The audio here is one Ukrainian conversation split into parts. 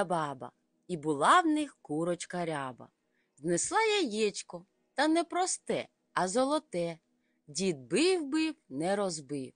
да баба, і була в них курочка ряба. Знесла яєчко, та не просте, а золоте. Дід бив бив, не розбив.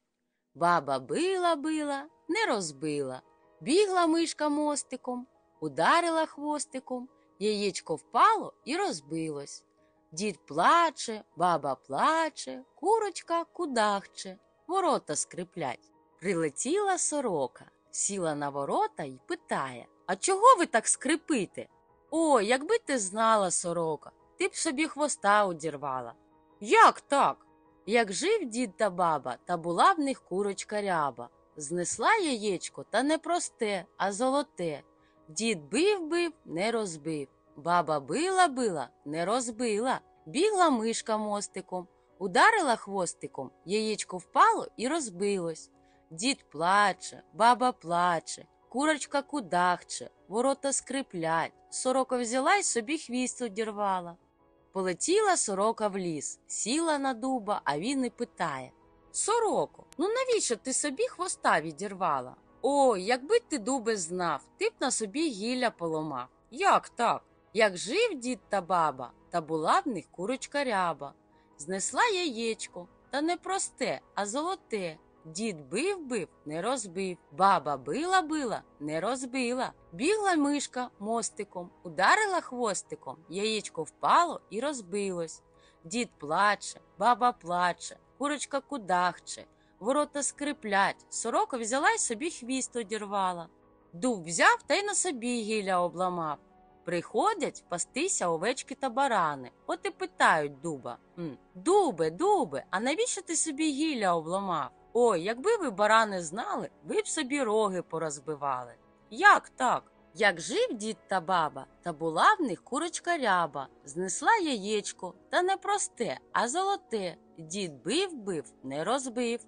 Баба била била, не розбила. Бігла мишка мостиком, ударила хвостиком, яєчко впало і розбилось. Дід плаче, баба плаче, курочка кудахче, ворота скриплять. Прилетіла сорока, сіла на ворота й питає А чого ви так скрипите? О, якби ти знала, сорока, ти б собі хвоста одірвала. Як так? Як жив дід та баба, та була в них курочка ряба. Знесла яєчко, та не просте, а золоте. Дід бив бив, не розбив. Баба била била, не розбила. Бігла мишка мостиком, ударила хвостиком, яєчко впало і розбилось. Дід плаче, баба плаче, курочка кудахче, ворота скриплять. Сорока взяла й собі хвіст одірвала. Полетіла сорока в ліс, сіла на дуба, а він і питає Сороко, ну навіщо ти собі хвоста відірвала? О, якби ти дубе знав, ти б на собі гілля поломав. Як так? Як жив дід та баба, та була в них курочка ряба. Знесла яєчко, та не просте, а золоте. Дід бив бив, не розбив. Баба била била, не розбила. Бігла мишка мостиком, ударила хвостиком, яєчко впало і розбилось. Дід плаче, баба плаче, курочка кудахче, ворота скриплять, сорока взяла й собі хвіст одірвала. Дуб взяв та й на собі гілля обламав. Приходять пастися овечки та барани. От і питають дуба Дубе, дубе, а навіщо ти собі гілля обламав? Ой, якби ви барани знали, ви б собі роги порозбивали. Як так? Як жив дід та баба, та була в них курочка ряба, знесла яєчко, та не просте, а золоте. Дід бив бив, не розбив.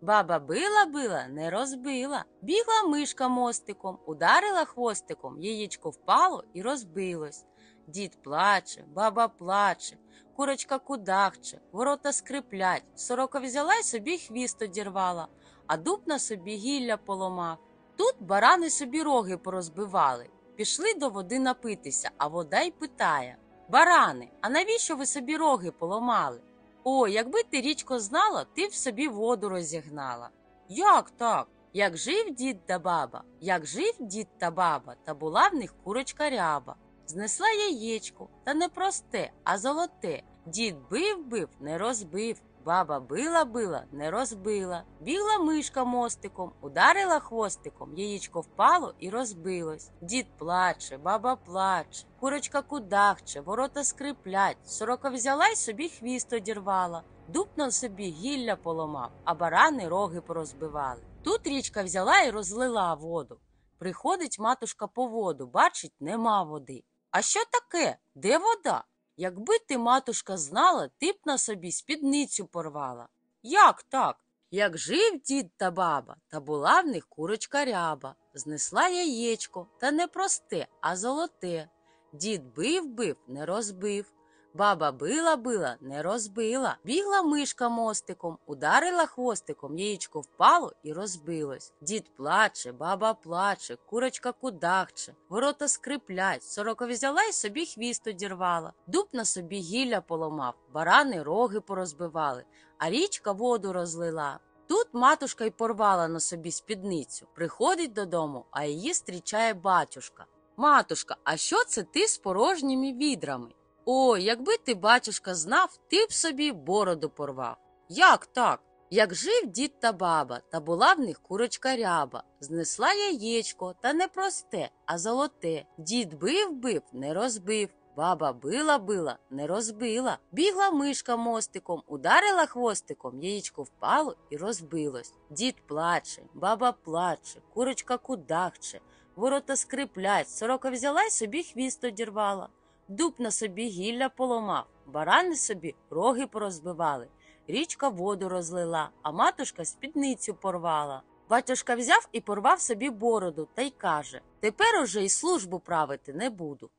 Баба била била, не розбила. Бігла мишка мостиком, ударила хвостиком, яєчко впало і розбилось. Дід плаче, баба плаче, курочка кудахче, ворота скриплять, сорока взяла й собі хвіст одірвала, а дуб на собі гілля поломав. Тут барани собі роги порозбивали. Пішли до води напитися, а вода й питає Барани, а навіщо ви собі роги поломали? О, якби ти річко знала, ти б собі воду розігнала. Як так? Як жив дід та баба, як жив дід та баба, та була в них курочка ряба. Знесла яєчко, та не просте, а золоте. Дід бив бив, не розбив. Баба била била, не розбила. Бігла мишка мостиком, ударила хвостиком, яєчко впало і розбилось. Дід плаче, баба плаче, курочка кудахче, ворота скриплять. Сорока взяла й собі хвіст одірвала. Дуб собі гілля поломав, а барани роги порозбивали. Тут річка взяла і розлила воду. Приходить матушка по воду, бачить, нема води. А що таке? Де вода? Якби ти, матушка, знала, ти б на собі спідницю порвала. Як так? Як жив дід та баба, та була в них курочка ряба, знесла яєчко, та не просте, а золоте. Дід бив бив, не розбив. Баба била била, не розбила. Бігла мишка мостиком, ударила хвостиком, яєчко впало і розбилось. Дід плаче, баба плаче, курочка кудахче, ворота скриплять, сорока взяла й собі хвіст одірвала. Дуб на собі гілля поломав, барани роги порозбивали, а річка воду розлила. Тут матушка й порвала на собі спідницю. Приходить додому, а її зустрічає батюшка. Матушка, а що це ти з порожніми відрами? О, якби ти, батюшка, знав, ти б собі бороду порвав. Як так? Як жив дід та баба, та була в них курочка ряба, знесла яєчко, та не просте, а золоте. Дід бив бив, не розбив. Баба била била, не розбила. Бігла мишка мостиком, ударила хвостиком, яєчко впало і розбилось. Дід плаче, баба плаче, курочка кудахче, ворота скриплять, сорока взяла й собі хвіст одірвала. Дуб на собі гілля поломав, барани собі роги порозбивали, річка воду розлила, а матушка спідницю порвала. Батюшка взяв і порвав собі бороду та й каже Тепер уже й службу правити не буду.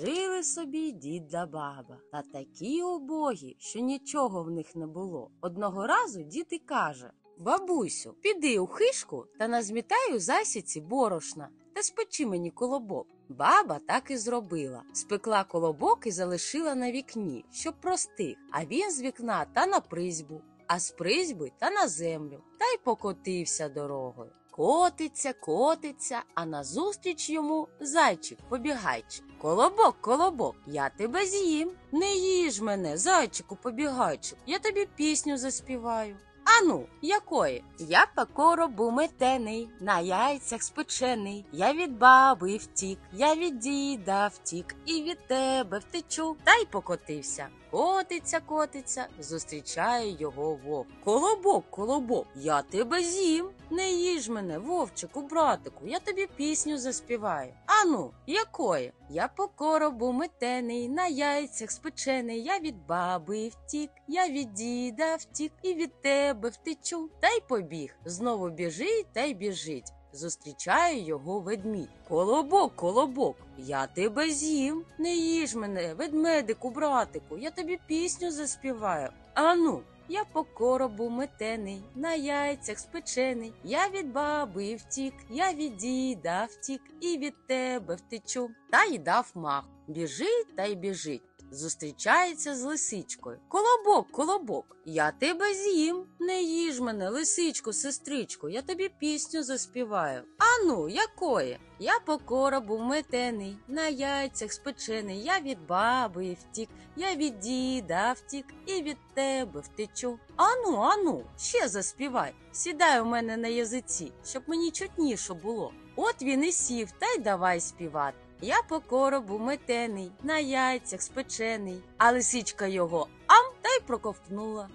Жили собі дід да баба, та такі убогі, що нічого в них не було. Одного разу дід і каже Бабусю, піди у хишку та назмітай у засіці борошна та спечи мені колобок. Баба так і зробила. Спекла колобок і залишила на вікні, щоб простих, а він з вікна та на призьбу, а з призьби та на землю, та й покотився дорогою. Котиться, котиться, а назустріч йому зайчик побігайчик. Колобок, колобок, я тебе з'їм. Не їж мене, зайчику побігайчик, я тобі пісню заспіваю. Ану, якої? Я по буметений, метений, на яйцях спечений. Я від баби втік, я від діда втік, і від тебе втечу, та й покотився. Котиться, котиться, зустрічає його вовк. Колобок, колобок, я тебе з'їм. Не їж мене, вовчику, братику, я тобі пісню заспіваю. Ану, якої? Я по коробу метений, на яйцях спечений. Я від баби втік, я від діда втік, і від тебе втечу. Та й побіг. Знову біжить та й біжить. Зустрічає його ведмідь. Колобок, колобок, я тебе з'їм. Не їж мене, ведмедику, братику, я тобі пісню заспіваю. Ану. Я по коробу метений, на яйцях спечений. Я від баби втік, я від діда втік, і від тебе втечу. Та й дав мах. Біжить та й біжить. Зустрічається з лисичкою. Колобок, колобок, я тебе з'їм. Не їж мене, лисичку, сестричку, я тобі пісню заспіваю. Ану, якої? Я по коробу метений, на яйцях спечений. Я від баби втік, я від діда втік, і від тебе втечу. Ану, ану, ще заспівай. Сідай у мене на язиці, щоб мені чутніше було. От він і сів, та й давай співати. Я по коробу метений, на яйцях спечений, а лисичка його ам та й проковтнула.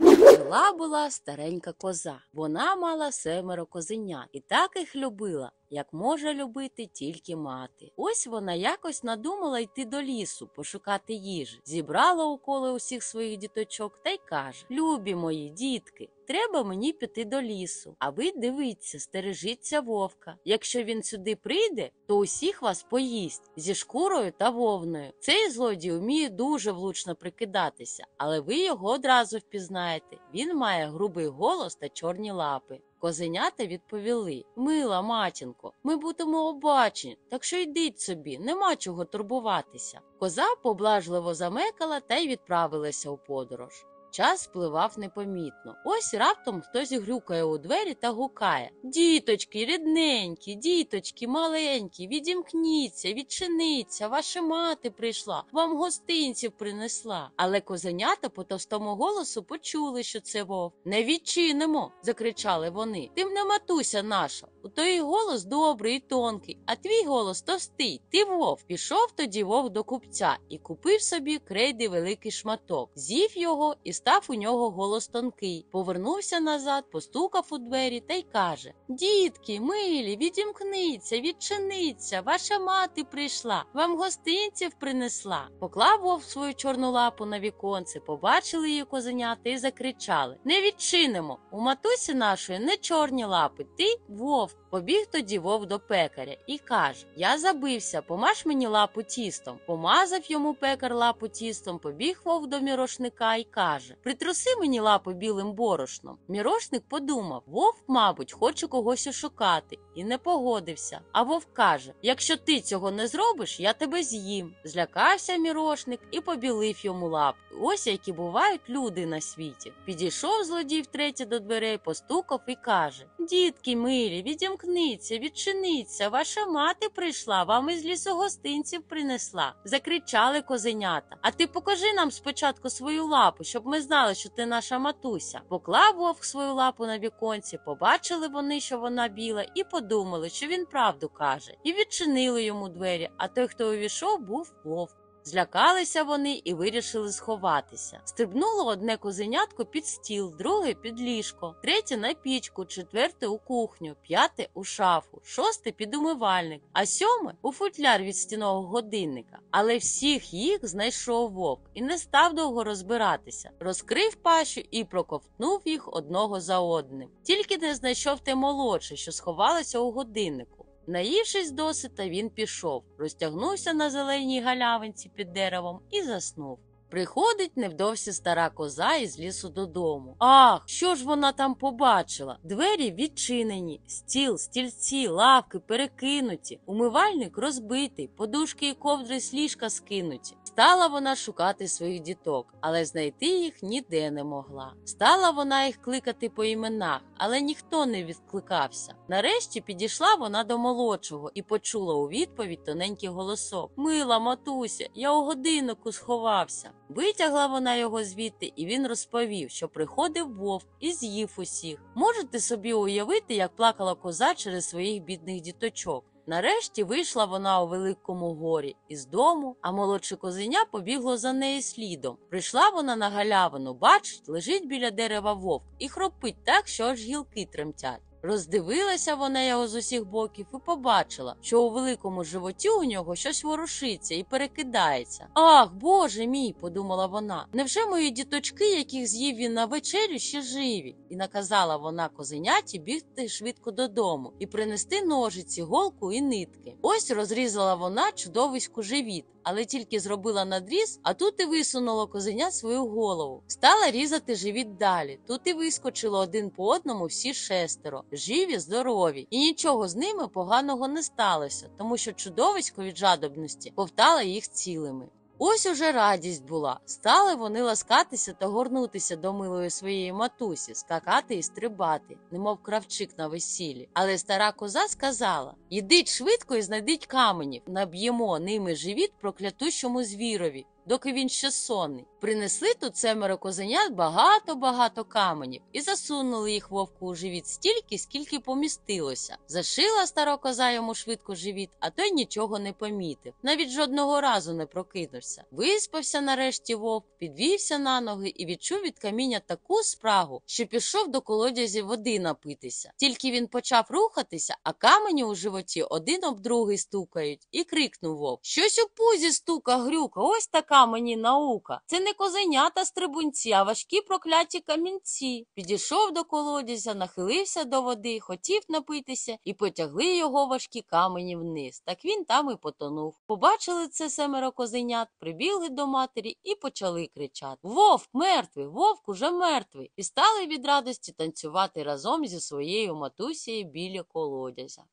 Жила була старенька коза. Вона мала семеро козенят і так їх любила, як може любити тільки мати. Ось вона якось надумала йти до лісу, пошукати їжі, зібрала уколи усіх своїх діточок та й каже: Любі мої дітки, треба мені піти до лісу. А ви дивіться, стережіться вовка. Якщо він сюди прийде, то усіх вас поїсть зі шкурою та вовною. Цей злодій вміє дуже влучно прикидатися, але ви його одразу впізнаєте. Він має грубий голос та чорні лапи. Козенята відповіли Мила матінко, ми будемо обачені, так що йдіть собі, нема чого турбуватися. Коза поблажливо замекала та й відправилася у подорож. Час спливав непомітно. Ось раптом хтось грюкає у двері та гукає Діточки, рідненькі, діточки, маленькі, відімкніться, відчиніться, ваша мати прийшла, вам гостинців принесла. Але козенята по товстому голосу почули, що це вовк. Не відчинимо, закричали вони. Ти не матуся наша. У той голос добрий і тонкий, а твій голос товстий. Ти вовк. Пішов тоді вовк до купця і купив собі крейди великий шматок. З'їв його і став у нього голос тонкий. Повернувся назад, постукав у двері та й каже: Дітки, милі, відімкниться, відчиниться, ваша мати прийшла, вам гостинців принесла. Поклав вовк свою чорну лапу на віконце, побачили її козенята і закричали: Не відчинимо! У матусі нашої не чорні лапи, ти вовк. Побіг тоді вовк до пекаря і каже: Я забився, помаж мені лапу тістом. Помазав йому пекар лапу тістом, побіг вовк до мірошника і каже: Притруси мені лапу білим борошном. Мірошник подумав: вовк, мабуть, хоче когось ошукати, і не погодився. А вовк каже: Якщо ти цього не зробиш, я тебе з'їм. Злякався мірошник і побілив йому лапу. Ось які бувають люди на світі. Підійшов злодій втретє до дверей, постукав і каже: Дітки милі, відімкниться, відчиниться, ваша мати прийшла, вам із лісу гостинців принесла. Закричали козенята. А ти покажи нам спочатку свою лапу, щоб ми знали, що ти наша матуся. Поклав вовк свою лапу на віконці, побачили вони, що вона біла, і подумали, що він правду каже, і відчинили йому двері. А той, хто увійшов, був вовк. Злякалися вони і вирішили сховатися. Стрибнуло одне козенятко під стіл, друге під ліжко, третє на пічку, четверте у кухню, п'яте у шафу, шосте під умивальник, а сьоме у футляр від стіного годинника. Але всіх їх знайшов вовк і не став довго розбиратися. Розкрив пащу і проковтнув їх одного за одним. Тільки не знайшов те молодше, що сховалося у годиннику. Наївшись досита, він пішов, розтягнувся на зеленій галявинці під деревом і заснув. Приходить невдовзі стара коза із лісу додому. Ах, що ж вона там побачила? Двері відчинені, стіл, стільці, лавки перекинуті, умивальник розбитий, подушки і ковдри з ліжка скинуті. Стала вона шукати своїх діток, але знайти їх ніде не могла. Стала вона їх кликати по іменах, але ніхто не відкликався. Нарешті підійшла вона до молодшого і почула у відповідь тоненький голосок: Мила матуся, я у годиннику сховався. Витягла вона його звідти, і він розповів, що приходив вовк і з'їв усіх. Можете собі уявити, як плакала коза через своїх бідних діточок. Нарешті вийшла вона у великому горі із дому, а молодше козеня побігло за нею слідом. Прийшла вона на галявину, бачить, лежить біля дерева вовк і хропить так, що аж гілки тремтять. Роздивилася вона його з усіх боків і побачила, що у великому животі у нього щось ворушиться і перекидається. Ах, боже мій, подумала вона. Невже мої діточки, яких з'їв він на вечерю, ще живі? І наказала вона козеняті бігти швидко додому і принести ножиці, голку і нитки. Ось розрізала вона чудовиську живіт. Але тільки зробила надріз, а тут і висунуло козеня свою голову. Стала різати живіт далі. Тут і вискочило один по одному всі шестеро, живі, здорові, і нічого з ними поганого не сталося, тому що чудовисько від жадобності повтала їх цілими. Ось уже радість була. Стали вони ласкатися та горнутися до милої своєї матусі, скакати і стрибати, немов кравчик на весіллі. Але стара коза сказала: Ідіть швидко і знайдіть каменів, наб'ємо ними живіт проклятущому звірові. Доки він ще сонний, принесли тут семеро козенят багато-багато каменів і засунули їх вовку у живіт стільки, скільки помістилося. Зашила стара коза йому швидко живіт, а той нічого не помітив. Навіть жодного разу не прокинувся. Виспався нарешті вовк, підвівся на ноги і відчув від каміння таку спрагу, що пішов до колодязі води напитися. Тільки він почав рухатися, а камені у животі один об другий стукають, і крикнув вовк: Щось у пузі стука, грюка, ось така мені наука. Це не козенята стрибунці, а важкі прокляті камінці. Підійшов до колодязя, нахилився до води, хотів напитися, і потягли його важкі камені вниз. Так він там і потонув. Побачили це семеро козенят, прибігли до матері і почали кричати: Вовк мертвий, вовк уже мертвий. І стали від радості танцювати разом зі своєю матусією біля колодязя.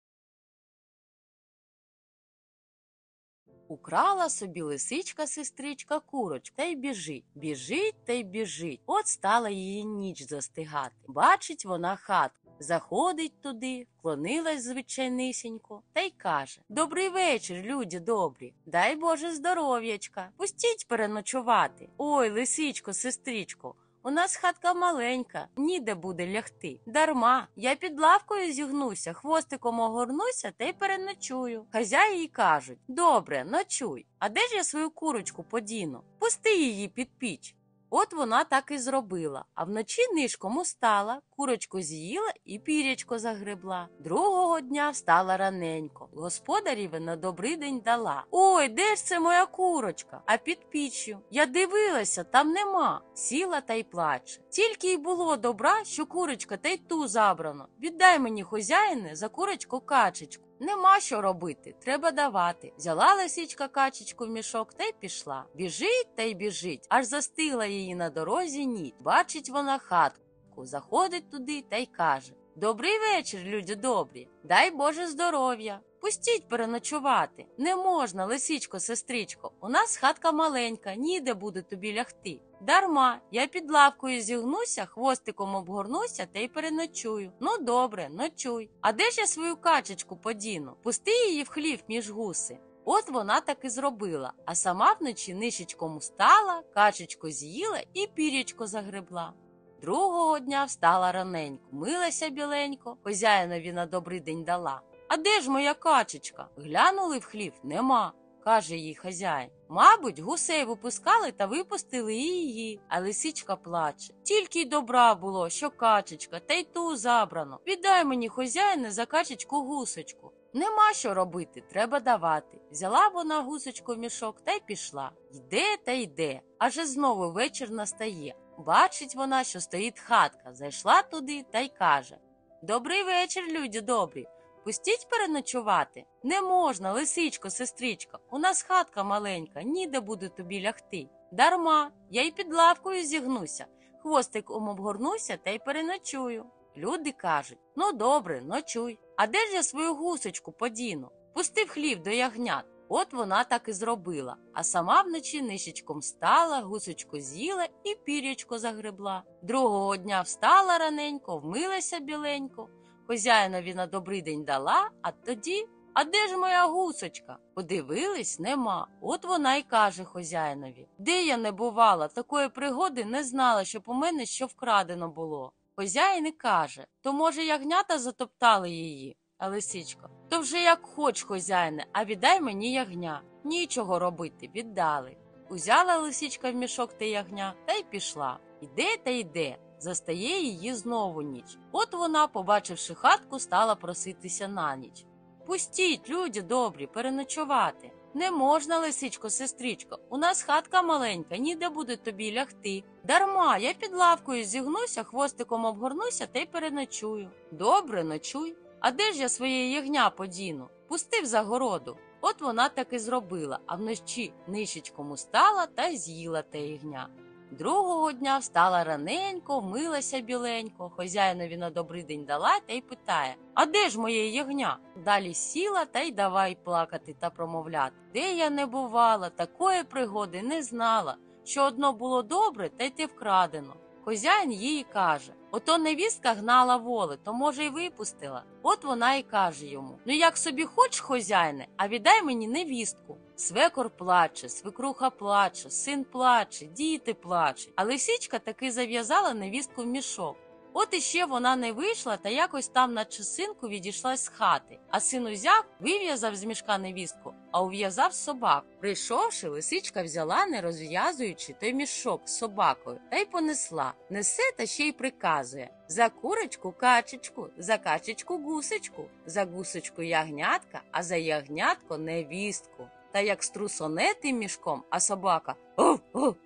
Украла собі лисичка сестричка курочку та й біжить. Біжить та й біжить. От стала її ніч застигати. Бачить вона хатку. Заходить туди, вклонилась звичайнисінько та й каже Добрий вечір, люди добрі. Дай Боже здоров'ячка. Пустіть переночувати. Ой, лисичко, сестричко. У нас хатка маленька, ніде буде лягти. Дарма, я під лавкою зігнуся, хвостиком огорнуся та й переночую. Хазяї їй кажуть добре, ночуй. А де ж я свою курочку подіну? Пусти її під піч. От вона так і зробила, а вночі нишком устала, курочку з'їла і пірячко загребла. Другого дня встала раненько. Господаріве на добрий день дала. Ой, де ж це моя курочка? А під піччю. Я дивилася, там нема. Сіла та й плаче. Тільки й було добра, що курочка та й ту забрано. Віддай мені, хозяїне, за курочку качечку. Нема що робити, треба давати. Взяла лисичка качечку в мішок та й пішла. Біжить та й біжить, аж застигла її на дорозі ніч. Бачить вона хатку, заходить туди та й каже Добрий вечір, люди добрі. Дай Боже здоров'я. Пустіть переночувати. Не можна, лисичко, сестричко. У нас хатка маленька, ніде буде тобі лягти. Дарма, я під лавкою зігнуся, хвостиком обгорнуся та й переночую. Ну добре, ночуй. А де ж я свою качечку подіну? Пусти її в хлів між гуси. От вона так і зробила, а сама вночі нишечком устала, качечку з'їла і пірячко загребла. Другого дня встала раненько, милася біленько, хозяїнові на добрий день дала. А де ж моя качечка? Глянули в хлів нема, каже їй хазяїн. Мабуть, гусей випускали та випустили і її, а лисичка плаче. Тільки й добра було, що качечка, та й ту забрано. Віддай мені, хозяїне, за качечку гусочку. Нема що робити, треба давати. Взяла вона гусочку в мішок та й пішла. Йде та йде, аж знову вечір настає. Бачить вона, що стоїть хатка, зайшла туди та й каже Добрий вечір, люди добрі. Пустіть переночувати? Не можна, лисичко, сестричка. У нас хатка маленька, ніде буде тобі лягти. Дарма, я й під лавкою зігнуся, хвостиком обгорнуся та й переночую. Люди кажуть: ну добре, ночуй. А де ж я свою гусочку подіну? Пустив хлів до ягнят. От вона так і зробила, а сама вночі нишечком стала, гусочку з'їла і пірячко загребла. Другого дня встала раненько, вмилася біленько, хозяїнові на добрий день дала, а тоді. А де ж моя гусочка? Подивились, нема. От вона й каже хозяїнові. Де я не бувала, такої пригоди не знала, щоб у мене що вкрадено було. Хозяїн каже, то, може, ягнята затоптали її, а лисичка. То вже як хоч, хозяїне, а віддай мені ягня. Нічого робити, віддали. Узяла лисичка в мішок те ягня та й пішла. Іде та йде. Застає її знову ніч. От вона, побачивши хатку, стала проситися на ніч. Пустіть, люди добрі, переночувати. Не можна, лисичко, сестричко, у нас хатка маленька, ніде буде тобі лягти. Дарма, я під лавкою зігнуся, хвостиком обгорнуся та й переночую. Добре, ночуй. А де ж я своє ягня подіну? Пустив за городу. От вона так і зробила, а вночі нишечком устала та з'їла те ягня. Другого дня встала раненько, вмилася біленько, хозяїнові на добрий день дала та й питає А де ж моє ягня? Далі сіла та й давай плакати та промовляти. Де я не бувала, такої пригоди не знала, що одно було добре, та й те вкрадено. Хозяїн їй каже Ото невістка гнала воли, то може й випустила. От вона й каже йому Ну як собі хоч, хозяїне, а віддай мені невістку. Свекор плаче, свекруха плаче, син плаче, діти плачуть. А лисичка таки зав'язала невістку в мішок. От іще вона не вийшла та якось там на часинку відійшла з хати. А син узяв, вив'язав з мішка невістку, а ув'язав собак. Прийшовши, лисичка взяла, не розв'язуючи той мішок з собакою, та й понесла. Несе та ще й приказує за курочку качечку, за качечку гусечку, за гусечку ягнятка, а за ягнятко невістку. Та як струсоне тим мішком, а собака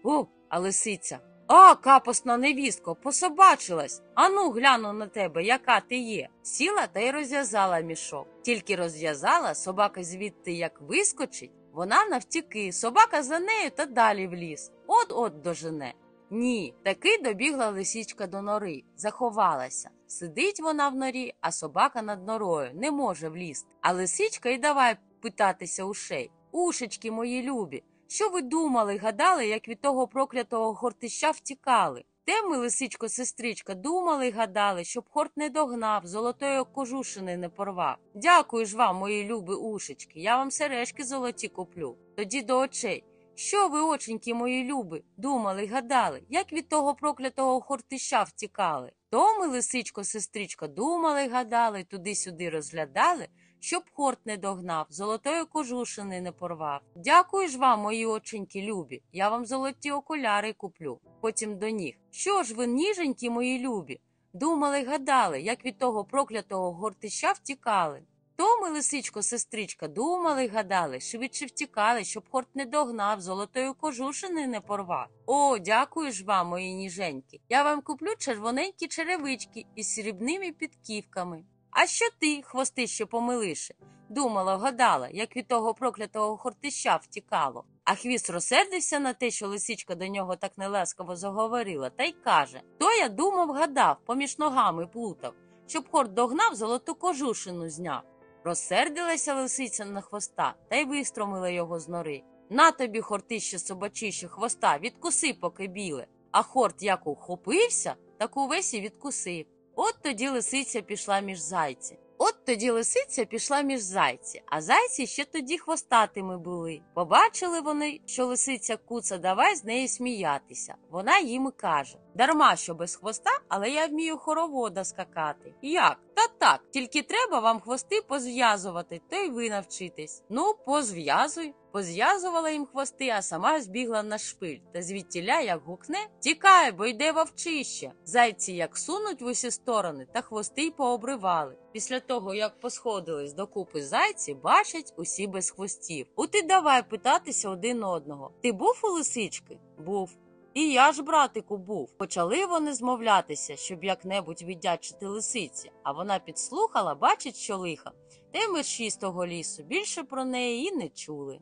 о, а лисиця. А, капосна невістко, пособачилась. Ану, гляну на тебе, яка ти є. Сіла та й розв'язала мішок. Тільки розв'язала, собака звідти як вискочить, вона навтіки, собака за нею та далі в ліс. От-от дожене. Ні, таки добігла лисичка до нори, заховалася. Сидить вона в норі, а собака над норою не може влізти. А лисичка й давай питатися ушей. Ушечки мої любі, що ви думали, гадали, як від того проклятого хортища втікали? Те ми, лисичко, сестричка, думали й гадали, щоб хорт не догнав, золотої кожушини не порвав. Дякую ж вам, мої любі ушечки, я вам сережки золоті куплю. Тоді до очей. Що ви, оченьки мої люби, думали й гадали, як від того проклятого хортища втікали? То ми, лисичко, сестричка, думали й гадали, туди-сюди розглядали, щоб хорт не догнав, золотої кожушини не порвав. Дякую ж вам, мої оченьки любі, я вам золоті окуляри куплю. Потім до ніг. Що ж ви, ніженькі мої любі? Думали гадали, як від того проклятого гортища втікали. То ми, лисичко, сестричка, думали гадали, швидше втікали, щоб хорт не догнав, золотої кожушини не порвав. О, дякую ж вам, мої ніженьки. Я вам куплю червоненькі черевички із срібними підківками. А що ти, хвостище помилише? Думала, гадала, як від того проклятого хортища втікало. А хвіст розсердився на те, що лисичка до нього так неласково заговорила, та й каже То я думав, гадав, поміж ногами плутав, щоб хорт догнав, золоту кожушину зняв. Розсердилася лисиця на хвоста та й вистромила його з нори. На тобі, хортище собачище хвоста, відкуси, поки біле. А хорт як ухопився, так увесь і відкусив. От тоді лисиця пішла між зайці. От тоді лисиця пішла між зайці, а зайці ще тоді хвостатими були. Побачили вони, що лисиця куца, давай з неї сміятися. Вона їм і каже Дарма, що без хвоста, але я вмію хоровода скакати. Як? Та так, тільки треба вам хвости позв'язувати, то й ви навчитесь. Ну, позв'язуй. Позв'язувала їм хвости, а сама збігла на шпиль, та звідтіля, як гукне, тікай, бо йде вовчище. Зайці як сунуть в усі сторони, та хвости й пообривали. Після того, як посходились докупи зайці, бачать усі без хвостів. От і давай питатися один одного. Ти був у лисички? Був. І я ж, братику, був. Почали вони змовлятися, щоб як-небудь віддячити лисиці, а вона підслухала, бачить, що лиха. Те мерщі з того лісу більше про неї і не чули.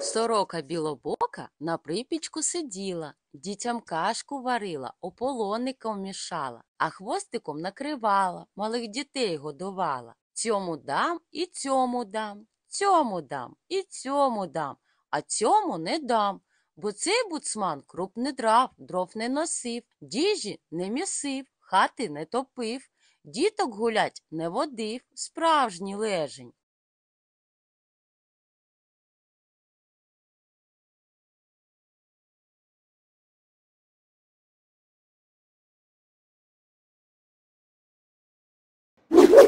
Сорока білобока на припічку сиділа, дітям кашку варила, ополоником мішала, а хвостиком накривала, малих дітей годувала. Цьому дам і цьому дам, цьому дам і цьому дам, а цьому не дам. Бо цей буцман круп не драв, дров не носив, діжі не місив, хати не топив, діток гулять не водив, справжній лежень.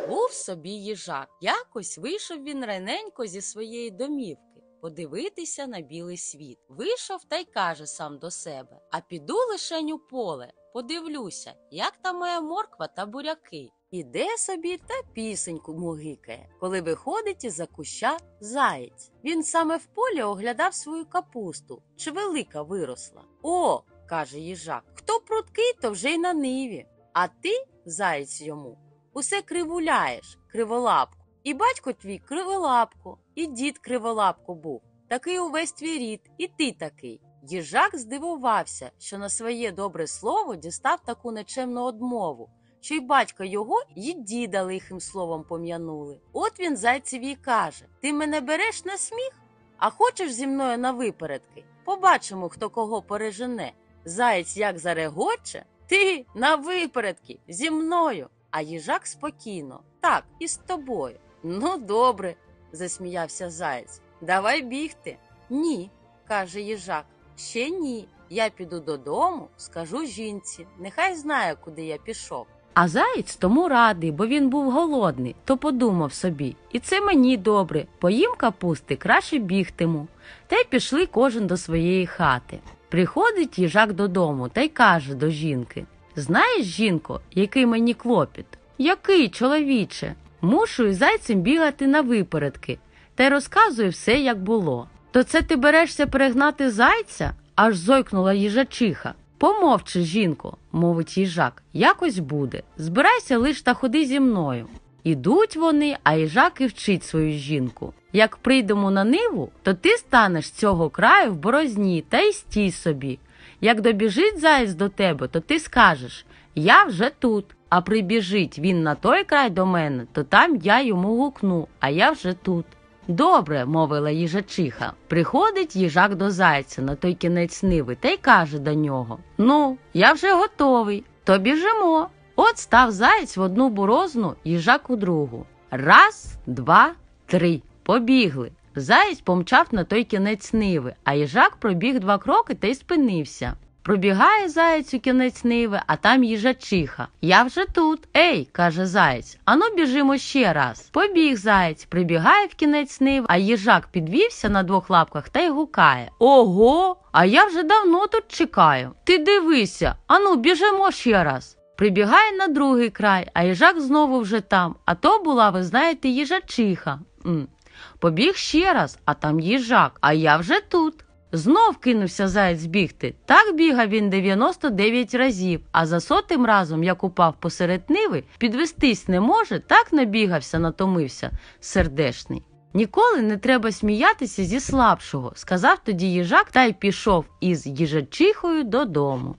Був собі їжак. Якось вийшов він раненько зі своєї домівки подивитися на білий світ. Вийшов та й каже сам до себе: А піду лишень у поле, подивлюся, як там моя морква та буряки. Іде собі та пісеньку мугикає, коли виходить із за куща заєць. Він саме в полі оглядав свою капусту, чи велика виросла. О, каже їжак, хто пруткий, то вже й на ниві. А ти, заєць йому, усе кривуляєш, криволапку. І батько твій криволапко, і дід криволапко був. Такий увесь твій рід, і ти такий. Їжак здивувався, що на своє добре слово дістав таку нечемну одмову, що й батька його, і діда лихим словом пом'янули. От він зайцеві й каже: Ти мене береш на сміх, а хочеш зі мною на випередки? Побачимо, хто кого пережене. Заєць як зарегоче, ти на випередки зі мною. А їжак спокійно, так, і з тобою. Ну, добре, засміявся заєць. Давай бігти. Ні, каже їжак. Ще ні. Я піду додому, скажу жінці, нехай знає, куди я пішов. А заєць тому радий, бо він був голодний, то подумав собі, і це мені добре, поїм капусти, краще бігтиму. Та й пішли кожен до своєї хати. Приходить їжак додому та й каже до жінки: Знаєш, жінко, який мені клопіт? Який, чоловіче? Мушу із зайцем бігати на випередки та й розказую все, як було. То це ти берешся перегнати зайця? аж зойкнула їжачиха. Помовчи, жінко, мовить їжак, якось буде. Збирайся лиш та ходи зі мною. Ідуть вони, а їжак і вчить свою жінку. Як прийдемо на ниву, то ти станеш з цього краю в борозні та й стій собі. Як добіжить заєць до тебе, то ти скажеш Я вже тут. А прибіжить він на той край до мене, то там я йому гукну, а я вже тут. Добре, мовила їжачиха. Приходить їжак до зайця на той кінець ниви та й каже до нього Ну, я вже готовий, то біжимо. От став заєць в одну борозну, їжак у другу. Раз, два, три. Побігли. Заєць помчав на той кінець ниви, а їжак пробіг два кроки та й спинився. Пробігає заєць у кінець ниви, а там їжачиха. Я вже тут. Ей, каже заєць. Ану біжимо ще раз. Побіг заєць, прибігає в кінець ниви, а їжак підвівся на двох лапках та й гукає. Ого, а я вже давно тут чекаю. Ти дивися, ану, біжимо ще раз. Прибігає на другий край, а їжак знову вже там. А то була, ви знаєте, їжачиха. М. Побіг ще раз, а там їжак, а я вже тут. Знов кинувся заєць бігти. Так бігав він 99 разів, а за сотим разом, як упав посеред ниви, підвестись не може, так набігався, натомився, сердешний. Ніколи не треба сміятися зі слабшого, сказав тоді їжак та й пішов із їжачихою додому.